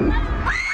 Ah!